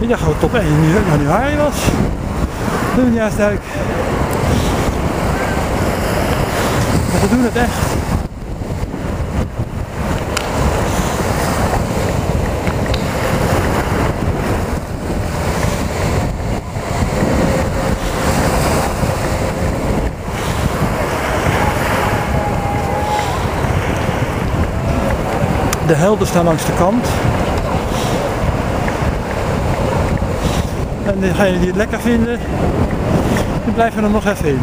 Ik dacht gewoon top 1 in januari was. Doen juist duik. Maar we doen het echt. De helden staan langs de kant. En degenen die het lekker vinden, die blijven er nog even in.